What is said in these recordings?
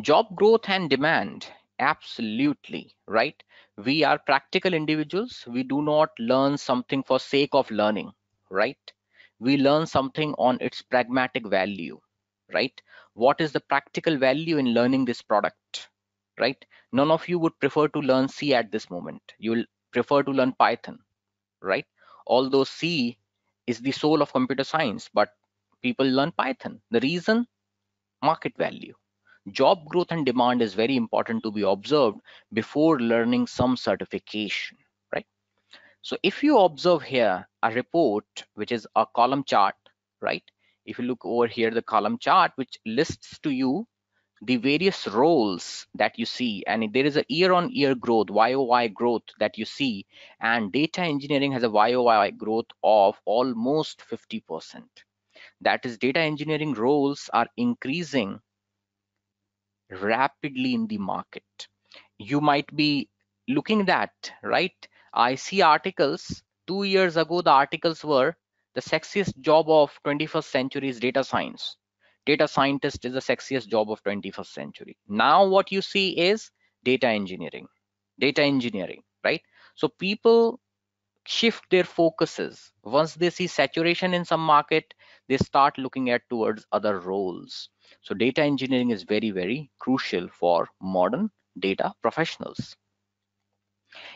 Job growth and demand, absolutely, right? We are practical individuals. We do not learn something for sake of learning, right? We learn something on its pragmatic value, right? What is the practical value in learning this product, right? None of you would prefer to learn C at this moment. You will prefer to learn Python, right? Although C is the soul of computer science, but people learn Python. The reason, market value. Job growth and demand is very important to be observed before learning some certification, right? So if you observe here a report, which is a column chart, right? If you look over here, the column chart, which lists to you the various roles that you see and there is a year on year growth YOY growth that you see and data engineering has a YOY growth of almost 50%. That is data engineering roles are increasing rapidly in the market. You might be looking that, right? I see articles. Two years ago, the articles were the sexiest job of 21st century is data science. Data scientist is the sexiest job of 21st century. Now what you see is data engineering data engineering right? So people shift their focuses. Once they see saturation in some market they start looking at towards other roles so data engineering is very very crucial for modern data professionals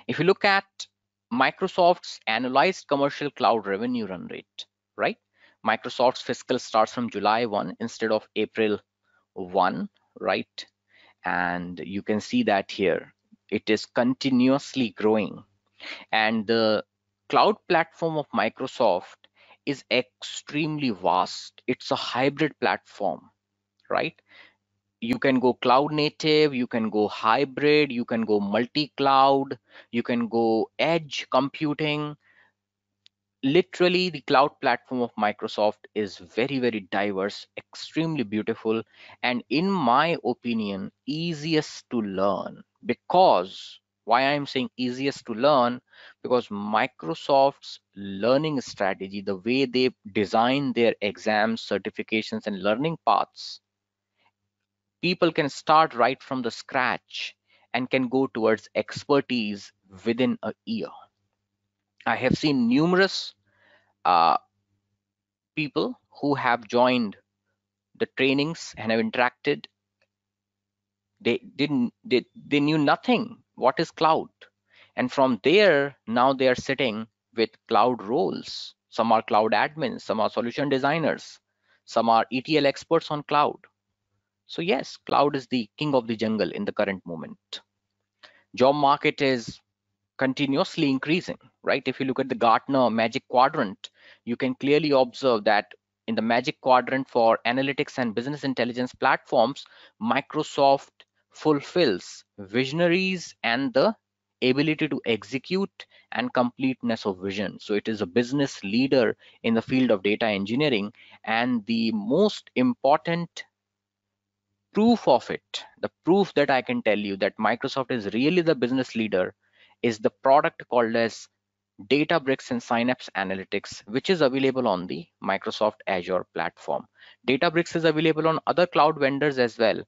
if you look at microsoft's annualized commercial cloud revenue run rate right Microsoft's fiscal starts from July 1 instead of April 1, right? And you can see that here. It is continuously growing. And the cloud platform of Microsoft is extremely vast. It's a hybrid platform, right? You can go cloud native, you can go hybrid, you can go multi-cloud, you can go edge computing, literally the cloud platform of microsoft is very very diverse extremely beautiful and in my opinion easiest to learn. Because why i'm saying easiest to learn? Because microsoft's learning strategy the way they design their exams certifications and learning paths people can start right from the scratch and can go towards expertise within a year I have seen numerous uh, people who have joined the trainings and have interacted. They didn't, they, they knew nothing. What is cloud? And from there, now they are sitting with cloud roles. Some are cloud admins, some are solution designers, some are ETL experts on cloud. So yes, cloud is the king of the jungle in the current moment. Job market is continuously increasing, right? If you look at the Gartner Magic Quadrant, you can clearly observe that in the Magic Quadrant for analytics and business intelligence platforms, Microsoft fulfills visionaries and the ability to execute and completeness of vision. So it is a business leader in the field of data engineering. And the most important proof of it, the proof that I can tell you that Microsoft is really the business leader is the product called as Databricks and Synapse Analytics, which is available on the Microsoft Azure platform. Databricks is available on other cloud vendors as well.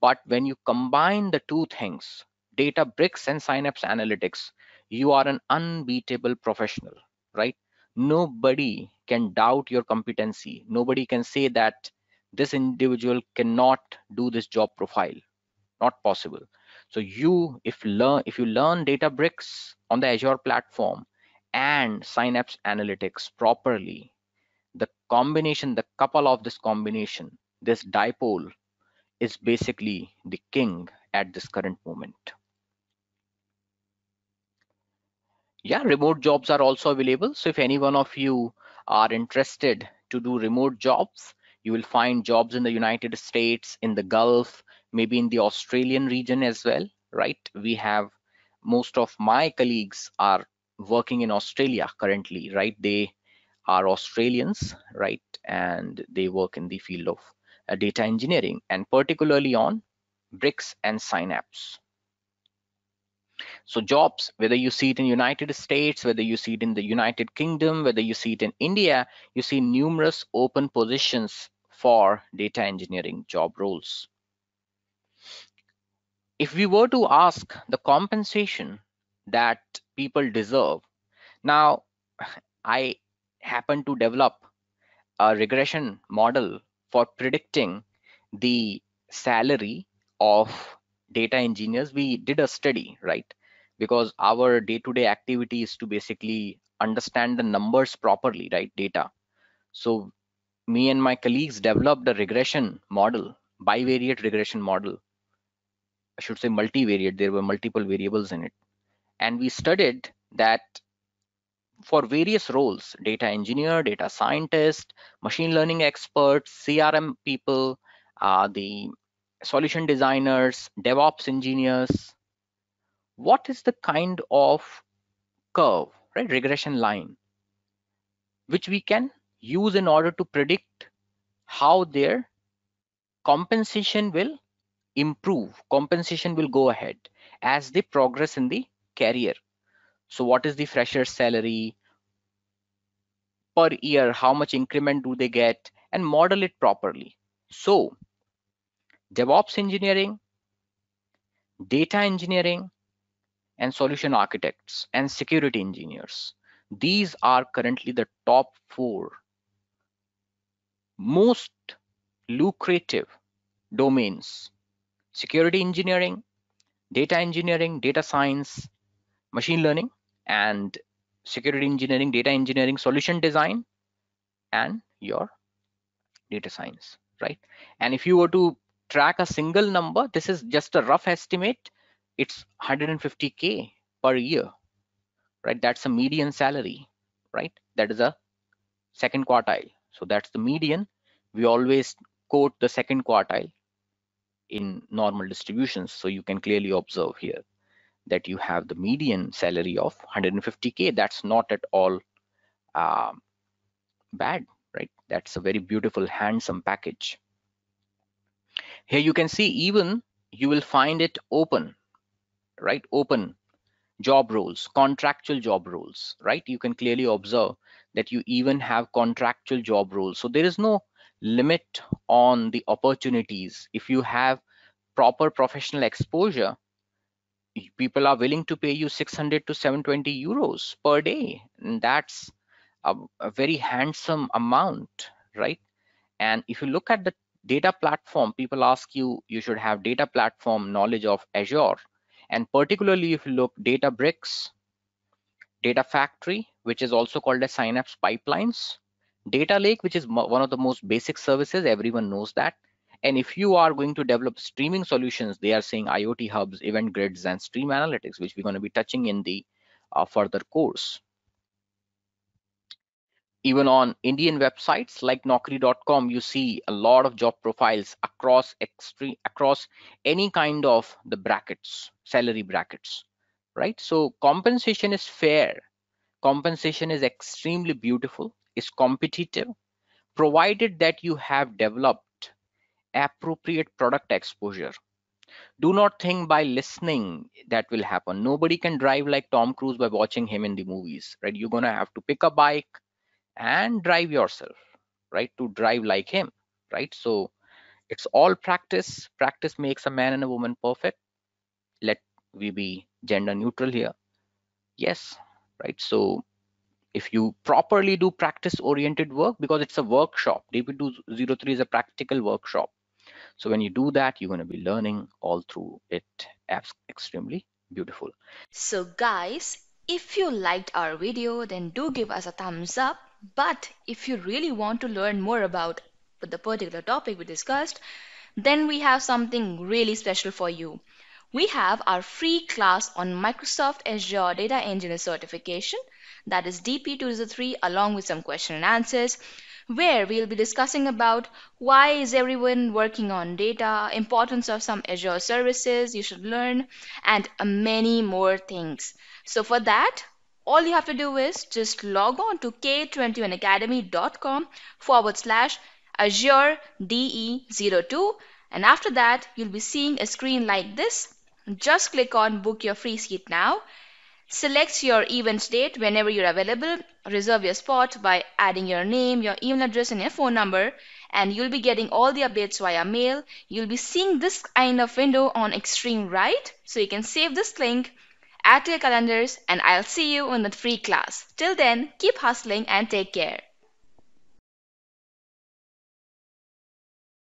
But when you combine the two things, Databricks and Synapse Analytics, you are an unbeatable professional, right? Nobody can doubt your competency. Nobody can say that this individual cannot do this job profile. Not possible. So you, if learn, if you learn Databricks on the Azure platform and Synapse Analytics properly, the combination, the couple of this combination, this dipole is basically the king at this current moment. Yeah, remote jobs are also available. So if any one of you are interested to do remote jobs, you will find jobs in the United States, in the Gulf, maybe in the Australian region as well, right? We have most of my colleagues are working in Australia currently, right? They are Australians, right? And they work in the field of uh, data engineering and particularly on bricks and synapse. So jobs, whether you see it in United States, whether you see it in the United Kingdom, whether you see it in India, you see numerous open positions for data engineering job roles. if we were to ask the compensation that people deserve, now I happen to develop a regression model for predicting the salary of data engineers. We did a study, right? Because our day-to-day -day activity is to basically understand the numbers properly, right? Data. So me and my colleagues developed a regression model, bivariate regression model. I should say multivariate, there were multiple variables in it. And we studied that for various roles, data engineer, data scientist, machine learning experts, CRM people, uh, the solution designers, DevOps engineers, what is the kind of curve, right, regression line, which we can use in order to predict how their compensation will improve, compensation will go ahead as they progress in the career. So what is the fresher salary per year? How much increment do they get and model it properly. So DevOps engineering, data engineering, and solution architects and security engineers. These are currently the top four most lucrative domains. Security engineering, data engineering, data science, machine learning, and security engineering, data engineering, solution design, and your data science, right? And if you were to track a single number, this is just a rough estimate. It's 150K per year, right? That's a median salary, right? That is a second quartile. So that's the median. We always quote the second quartile in normal distributions. So you can clearly observe here that you have the median salary of 150k that's not at all uh, bad right that's a very beautiful handsome package here you can see even you will find it open right? Open job roles contractual job roles right? You can clearly observe that you even have contractual job roles. So there is no limit on the opportunities. If you have proper professional exposure people are willing to pay you 600 to 720 euros per day. And that's a, a, very handsome amount right? And if you look at the data platform people ask you you should have data platform knowledge of azure and particularly if you look databricks data factory which is also called as synapse pipelines data lake which is one of the most basic services everyone knows that and if you are going to develop streaming solutions, they are saying IoT hubs, event grids, and stream analytics, which we're going to be touching in the uh, further course. Even on Indian websites like Naukri.com, you see a lot of job profiles across extreme across any kind of the brackets, salary brackets, right? So compensation is fair. Compensation is extremely beautiful, is competitive, provided that you have developed appropriate product exposure do not think by listening that will happen nobody can drive like tom cruise by watching him in the movies right you're gonna have to pick a bike and drive yourself right to drive like him right so it's all practice practice makes a man and a woman perfect let we be gender neutral here yes right so if you properly do practice oriented work because it's a workshop dp203 is a practical workshop so when you do that, you're going to be learning all through it. Extremely beautiful. So guys, if you liked our video, then do give us a thumbs up. But if you really want to learn more about the particular topic we discussed, then we have something really special for you. We have our free class on Microsoft Azure Data Engineer Certification, that is DP203, along with some question and answers where we'll be discussing about why is everyone working on data, importance of some Azure services you should learn, and many more things. So for that, all you have to do is just log on to k21academy.com forward slash Azure DE02 and after that you'll be seeing a screen like this. Just click on book your free seat now Select your event date whenever you're available. Reserve your spot by adding your name, your email address, and your phone number. and you'll be getting all the updates via mail. You'll be seeing this kind of window on extreme right. So you can save this link, add to your calendars, and I'll see you in the free class. Till then, keep hustling and take care.